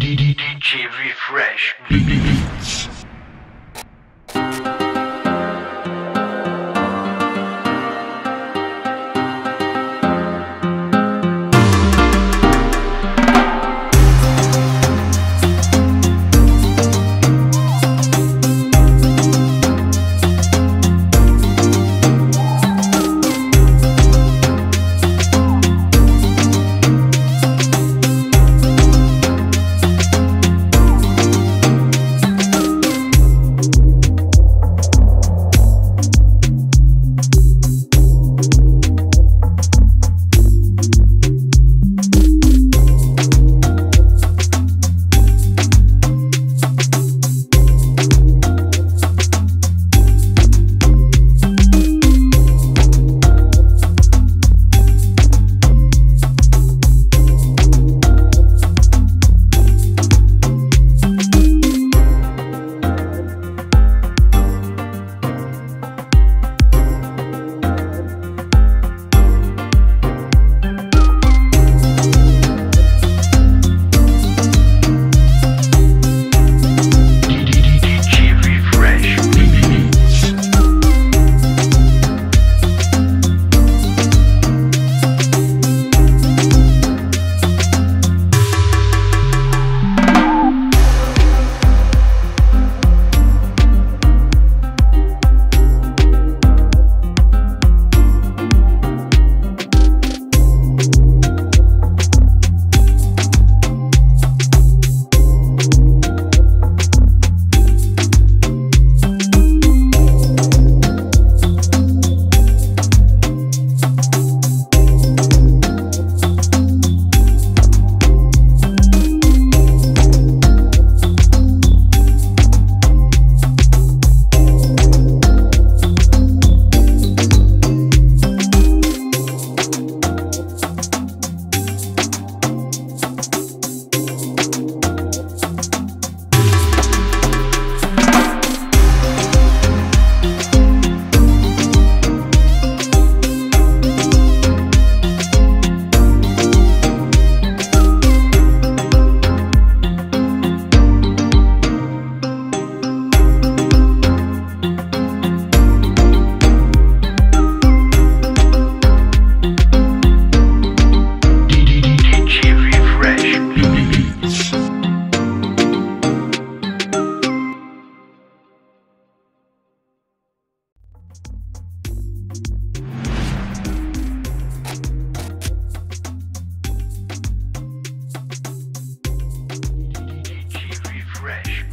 DJ Refresh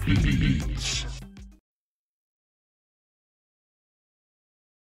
Beats.